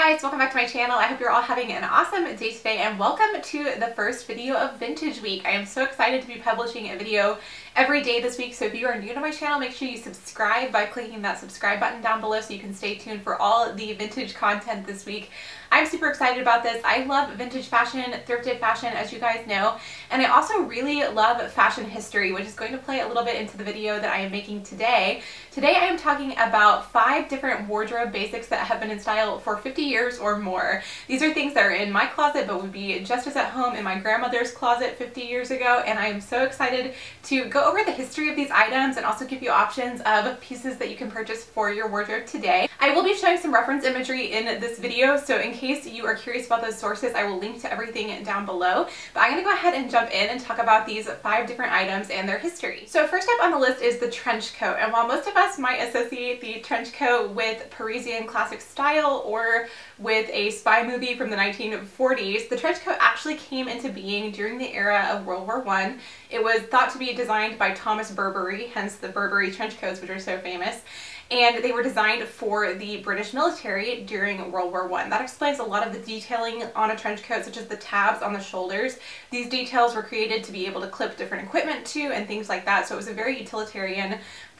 guys, welcome back to my channel. I hope you're all having an awesome day today and welcome to the first video of Vintage Week. I am so excited to be publishing a video every day this week. So if you are new to my channel, make sure you subscribe by clicking that subscribe button down below so you can stay tuned for all the vintage content this week. I'm super excited about this. I love vintage fashion, thrifted fashion, as you guys know, and I also really love fashion history, which is going to play a little bit into the video that I am making today. Today I am talking about five different wardrobe basics that have been in style for 50 years or more. These are things that are in my closet but would be just as at home in my grandmother's closet 50 years ago, and I am so excited to go over the history of these items and also give you options of pieces that you can purchase for your wardrobe today. I will be showing some reference imagery in this video, so in case you are curious about those sources, I will link to everything down below. But I'm going to go ahead and jump in and talk about these five different items and their history. So first up on the list is the trench coat. And while most of us might associate the trench coat with Parisian classic style or with a spy movie from the 1940s, the trench coat actually came into being during the era of World War One. It was thought to be designed by Thomas Burberry, hence the Burberry trench coats, which are so famous and they were designed for the British military during World War One. That explains a lot of the detailing on a trench coat, such as the tabs on the shoulders. These details were created to be able to clip different equipment to and things like that, so it was a very utilitarian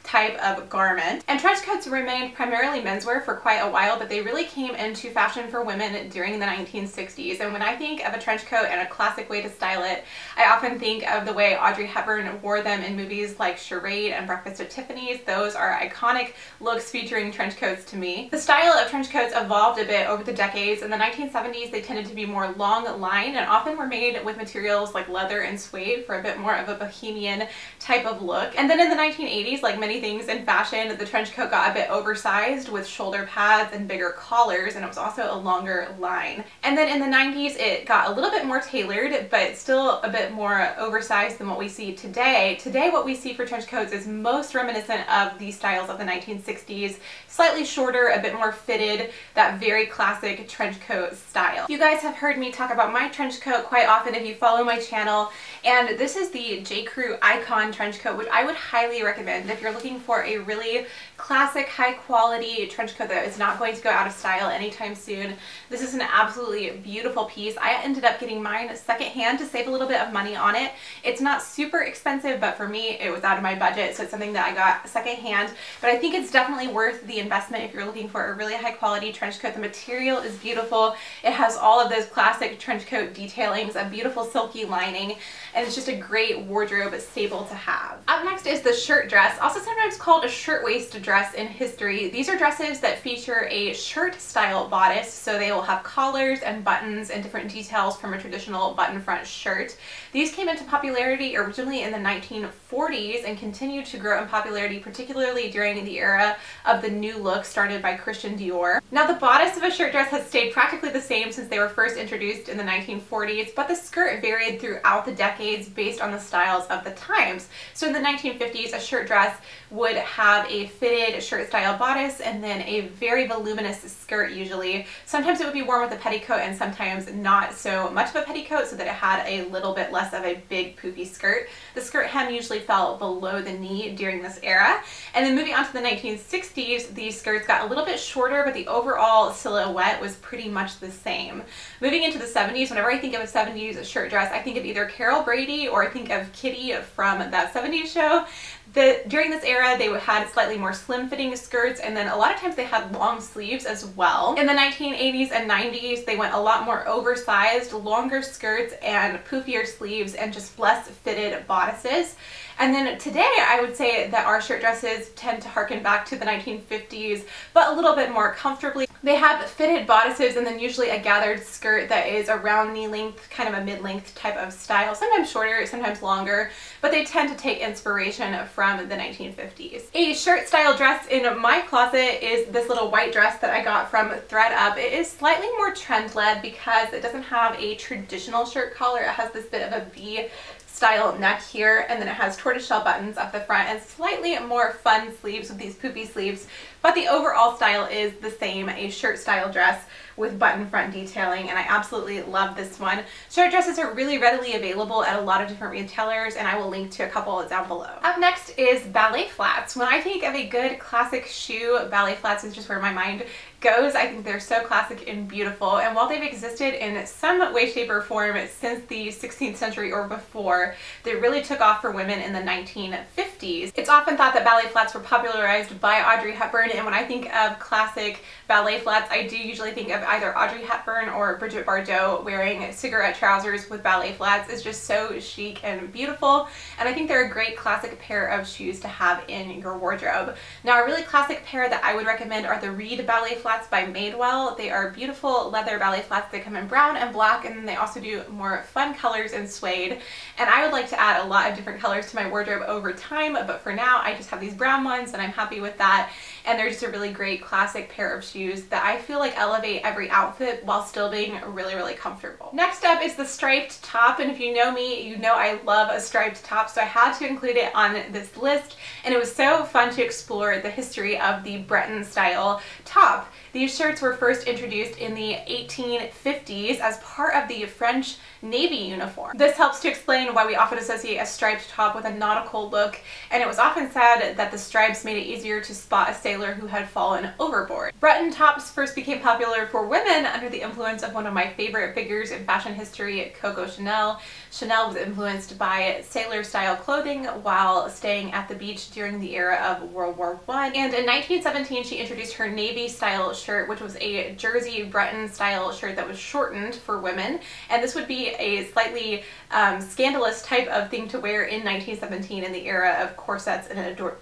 type of garment. And trench coats remained primarily menswear for quite a while, but they really came into fashion for women during the 1960s. And when I think of a trench coat and a classic way to style it, I often think of the way Audrey Hepburn wore them in movies like Charade and Breakfast at Tiffany's. Those are iconic looks featuring trench coats to me. The style of trench coats evolved a bit over the decades. In the 1970s, they tended to be more long line and often were made with materials like leather and suede for a bit more of a bohemian type of look. And then in the 1980s, like many things in fashion. The trench coat got a bit oversized with shoulder pads and bigger collars and it was also a longer line. And then in the 90s it got a little bit more tailored but still a bit more oversized than what we see today. Today what we see for trench coats is most reminiscent of the styles of the 1960s, slightly shorter, a bit more fitted, that very classic trench coat style. You guys have heard me talk about my trench coat quite often if you follow my channel and this is the J. Crew Icon trench coat which I would highly recommend if you're looking for a really classic high quality trench coat that is not going to go out of style anytime soon. This is an absolutely beautiful piece. I ended up getting mine secondhand to save a little bit of money on it. It's not super expensive, but for me, it was out of my budget, so it's something that I got secondhand. But I think it's definitely worth the investment if you're looking for a really high quality trench coat. The material is beautiful. It has all of those classic trench coat detailings, a beautiful silky lining, and it's just a great wardrobe staple to have. Up next is the shirt dress, also sometimes called a shirtwaist dress in history. These are dresses that feature a shirt style bodice, so they will have collars and buttons and different details from a traditional button front shirt. These came into popularity originally in the 1940s and continued to grow in popularity, particularly during the era of the new look started by Christian Dior. Now the bodice of a shirt dress has stayed practically the same since they were first introduced in the 1940s, but the skirt varied throughout the decades based on the styles of the times. So in the 1950s, a shirt dress would have a fitted shirt style bodice and then a very voluminous skirt usually. Sometimes it would be worn with a petticoat and sometimes not so much of a petticoat so that it had a little bit less of a big poofy skirt. The skirt hem usually fell below the knee during this era. And then moving on to the 1960s, these skirts got a little bit shorter but the overall silhouette was pretty much the same. Moving into the 70s, whenever I think of a 70s shirt dress, I think of either Carol Brady or I think of Kitty from that 70s show. The, during this era, they had slightly more slim fitting skirts and then a lot of times they had long sleeves as well. In the 1980s and 90s, they went a lot more oversized, longer skirts and poofier sleeves and just less fitted bodices. And then today I would say that our shirt dresses tend to harken back to the 1950s, but a little bit more comfortably. They have fitted bodices and then usually a gathered skirt that is around knee length, kind of a mid-length type of style, sometimes shorter, sometimes longer, but they tend to take inspiration from the 1950s. A shirt style dress in my closet is this little white dress that I got from thredUP. It is slightly more trend-led because it doesn't have a traditional shirt collar. It has this bit of a V style neck here and then it has tortoiseshell buttons up the front and slightly more fun sleeves with these poopy sleeves but the overall style is the same, a shirt style dress with button front detailing and I absolutely love this one. Shirt dresses are really readily available at a lot of different retailers and I will link to a couple down below. Up next is ballet flats. When I think of a good classic shoe, ballet flats is just where my mind goes. I think they're so classic and beautiful. And while they've existed in some way, shape, or form since the 16th century or before, they really took off for women in the 1950s. It's often thought that ballet flats were popularized by Audrey Hepburn, and when I think of classic ballet flats, I do usually think of either Audrey Hepburn or Brigitte Bardot wearing cigarette trousers with ballet flats. is just so chic and beautiful, and I think they're a great classic pair of shoes to have in your wardrobe. Now, a really classic pair that I would recommend are the Reid ballet flats flats by Madewell. They are beautiful leather ballet flats. They come in brown and black and they also do more fun colors in suede. And I would like to add a lot of different colors to my wardrobe over time, but for now I just have these brown ones and I'm happy with that. And they're just a really great classic pair of shoes that I feel like elevate every outfit while still being really, really comfortable. Next up is the striped top. And if you know me, you know I love a striped top. So I had to include it on this list. And it was so fun to explore the history of the Breton style top. These shirts were first introduced in the 1850s as part of the French Navy uniform. This helps to explain why we often associate a striped top with a nautical look, and it was often said that the stripes made it easier to spot a sailor who had fallen overboard. Breton tops first became popular for women under the influence of one of my favorite figures in fashion history, Coco Chanel. Chanel was influenced by sailor-style clothing while staying at the beach during the era of World War I. And in 1917, she introduced her Navy-style shirt, which was a jersey Breton style shirt that was shortened for women. And this would be a slightly um, scandalous type of thing to wear in 1917 in the era of corsets and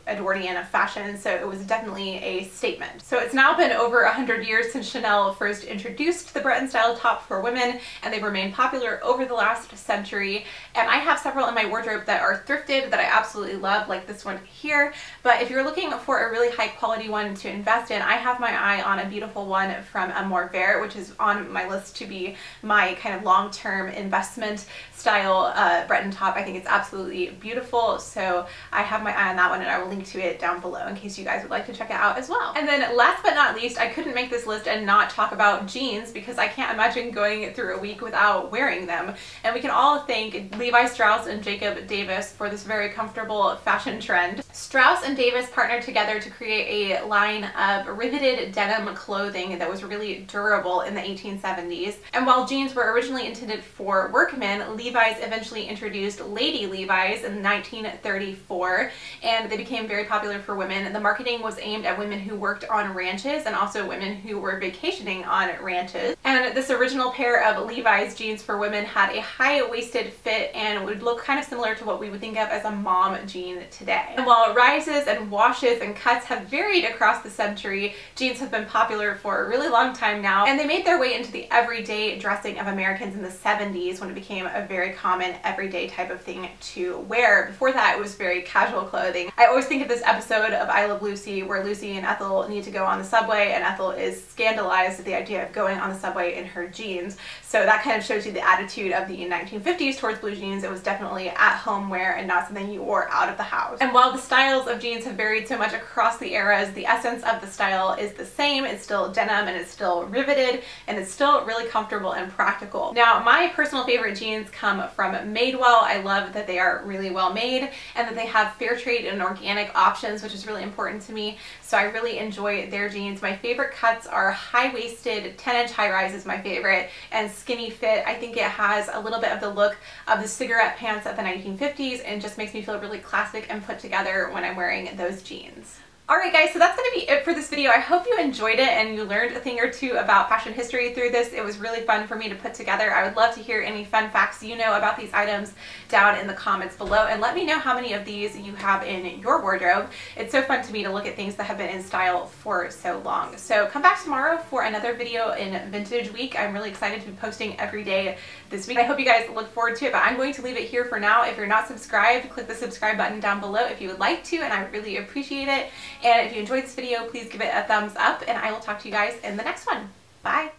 Edwardian fashion. So it was definitely a statement. So it's now been over 100 years since Chanel first introduced the Breton style top for women and they've remained popular over the last century. And I have several in my wardrobe that are thrifted that I absolutely love, like this one here. But if you're looking for a really high quality one to invest in, I have my eye on a beautiful one from Amour Vert, which is on my list to be my kind of long-term investment style uh, Breton top. I think it's absolutely beautiful. So I have my eye on that one and I will link to it down below in case you guys would like to check it out as well. And then last but not least, I couldn't make this list and not talk about jeans because I can't imagine going through a week without wearing them. And we can all thank Levi Strauss and Jacob Davis for this very comfortable fashion trend. Strauss and Davis partnered together to create a line of riveted denim clothing that was really durable in the 1870s. And while jeans were originally intended for workmen, Levi's eventually introduced Lady Levi's in 1934 and they became very popular for women. The marketing was aimed at women who worked on ranches and also women who were vacationing on ranches. And this original pair of Levi's jeans for women had a high-waisted fit and would look kind of similar to what we would think of as a mom jean today. And while rises and washes and cuts have varied across the century, jeans have been popular for a really long time now, and they made their way into the everyday dressing of Americans in the 70s when it became a very common everyday type of thing to wear. Before that, it was very casual clothing. I always think of this episode of I Love Lucy where Lucy and Ethel need to go on the subway and Ethel is scandalized at the idea of going on the subway in her jeans. So that kind of shows you the attitude of the 1950s towards blue jeans. It was definitely at home wear and not something you wore out of the house. And while the styles of jeans have varied so much across the eras, the essence of the style is the same. It's still denim and it's still riveted and it's still really comfortable and practical. Now my personal favorite jeans come from Madewell. I love that they are really well made and that they have fair trade and organic options which is really important to me. So I really enjoy their jeans. My favorite cuts are high-waisted, 10-inch high-rise is my favorite and skinny fit. I think it has a little bit of the look of the cigarette pants of the 1950s and just makes me feel really classic and put together when I'm wearing those jeans. Alright guys, so that's going to be it for this video. I hope you enjoyed it and you learned a thing or two about fashion history through this. It was really fun for me to put together. I would love to hear any fun facts you know about these items down in the comments below and let me know how many of these you have in your wardrobe. It's so fun to me to look at things that have been in style for so long. So come back tomorrow for another video in Vintage Week. I'm really excited to be posting every day this week. I hope you guys look forward to it, but I'm going to leave it here for now. If you're not subscribed, click the subscribe button down below if you would like to and I really appreciate it. And if you enjoyed this video, please give it a thumbs up and I will talk to you guys in the next one. Bye!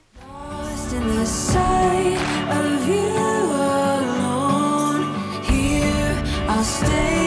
stay